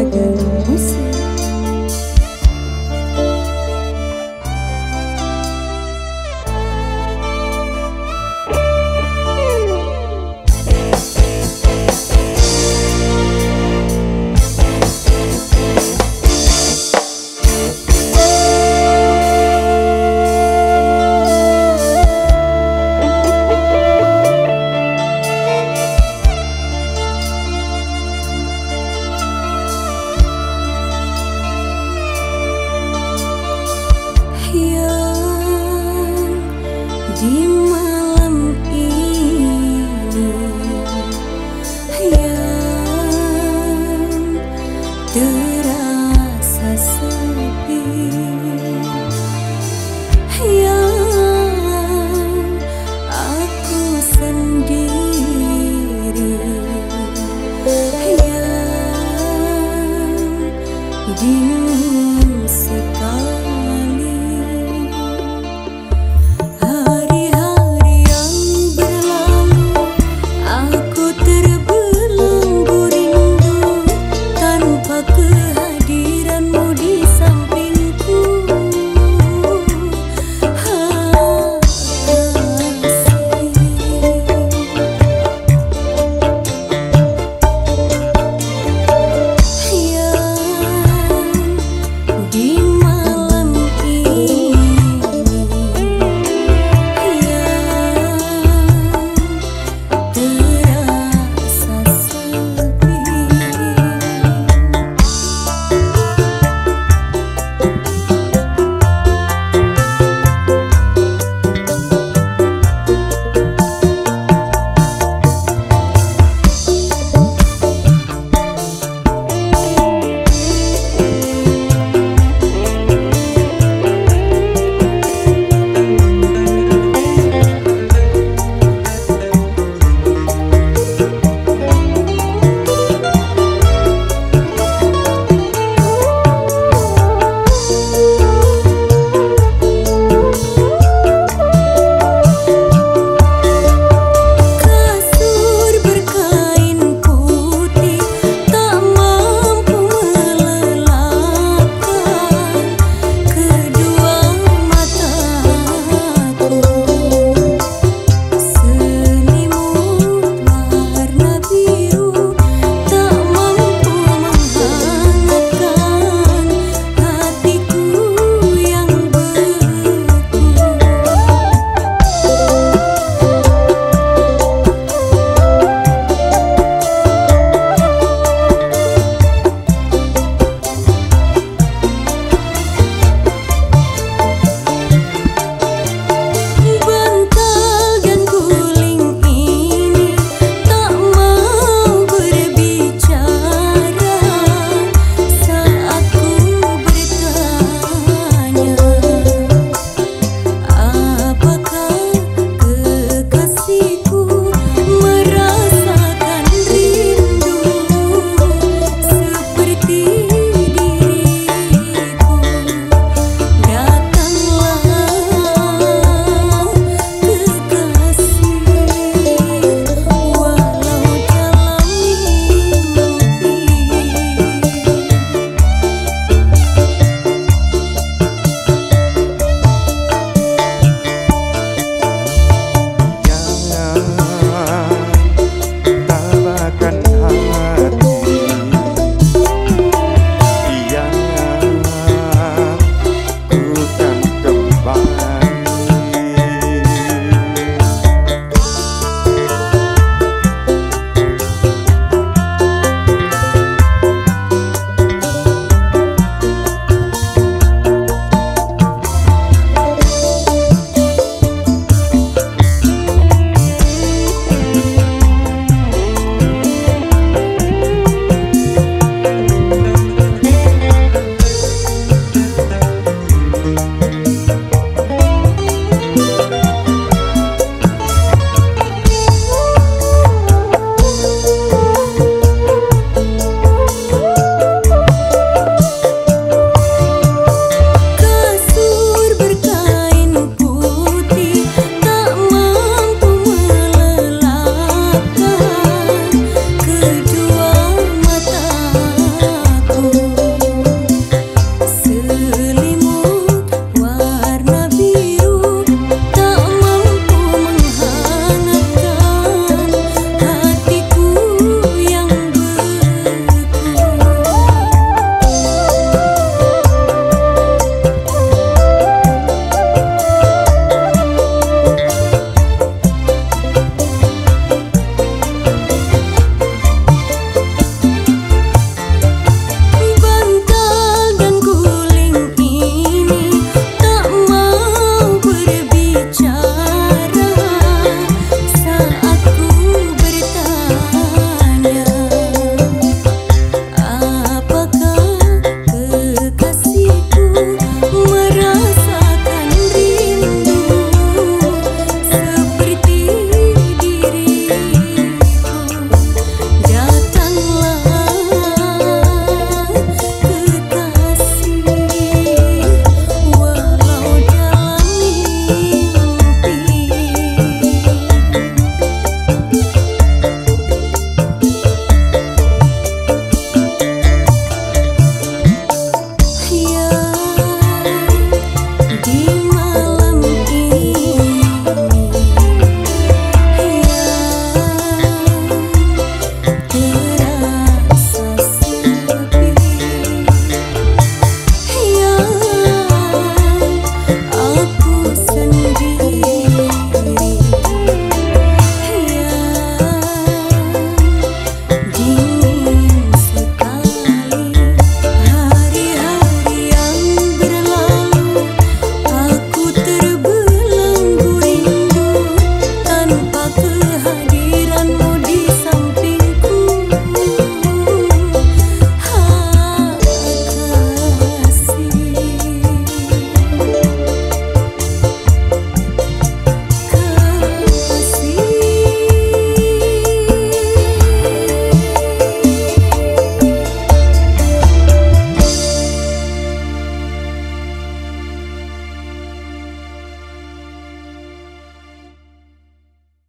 Dragão sekali